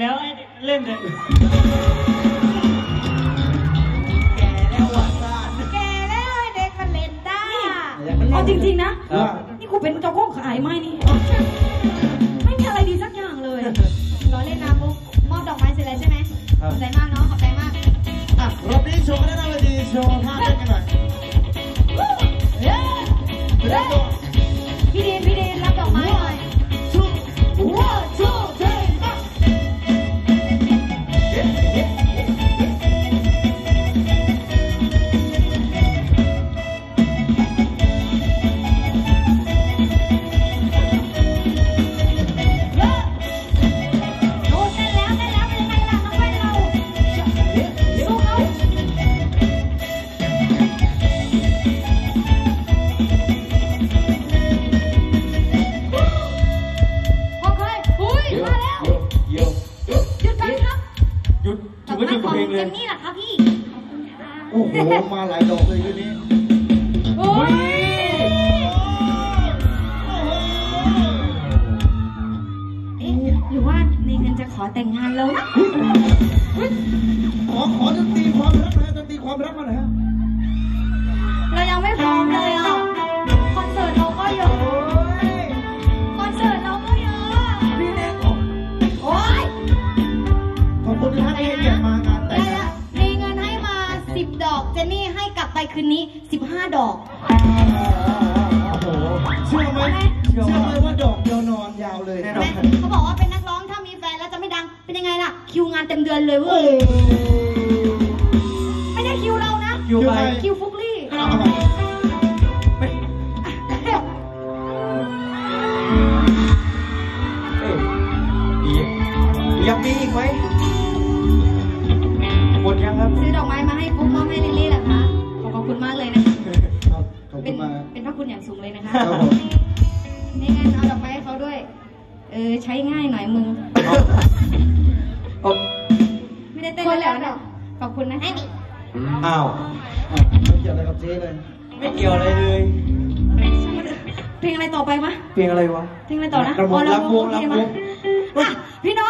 แล้วไอ้เล่นเลยแก่แล้วว่ะซ่าน แกแล้วไอ้เด็กมันเล่นได้เอาจริงๆนะว่านี่กูเป็นเจ้าของขายไม้นี่ ไม่มีอะไรดีสักอย่างเลย รอเล่นนะมุกมอบดอกไม้เสร็จแล้วใช่ไหมขอบใจมากเนาะขอบใจมาก อะรอบนี้โชว์กันได้เลยดีโชว์ท่าเต้นกันหน่อย เพองลงเจเลยนนี่เหรอคะพี่ โอ้โห มาหลายดอกเลยคืนนี้ โอ้ยเอ๊ะหรือว่าในเงินจะขอแต่งงานแล้วนะขอขอดนตรีความรักหน่อยฮะดนตรีความรักมาหน่อยฮะ เรายังไม่พร้อมเลยอะ ดอกเจนนี่ให้กลับไปคืนนี้ 15 ดอก โอ้โหเชื่อไหมเชื่อไหมว่าดอกเดียวนอนยาวเลยแน่นแม่อนเขาบอกว่าเป็นนักร้องถ้ามีแฟนแล้วจะไม่ดัง เป็นยังไงล่ะ คิวงานเต็มเดือนเลยเว้โอ้ยไม่ได้คิวเรานะ คิวไป คิวฟุกลี่เอาไปไม่เอ้ยอีกยังมีอีกไหมหม ดยังครับ ซื้อดอกไม้มาให้ปุ๊กมอบให้ลิลลี่เหรอคะขอขอบคุณมากเลยนะคะครับขอบเป็คุนณมาก เป็นพระคุณอย่างสูงเลยนะคะครับผม นี่งั้นเอาดอกไม้ให้เขาด้วย เออใช้ง่ายหน่อยมึง เอาไม่ได้เต้นแล้วนะขอบคุณนะให้ดิอ้าวอะไม่เกี่ยวอะไรกับเจ๊เลย ไม่เกี่ยวอะไรเลย เพลงอะไรต่อไปมะเพลงอะไรวะ เพลงอะไรต่อนะลำวงอ๋อลำวง โอเคลำวงมาอะพี่น้อง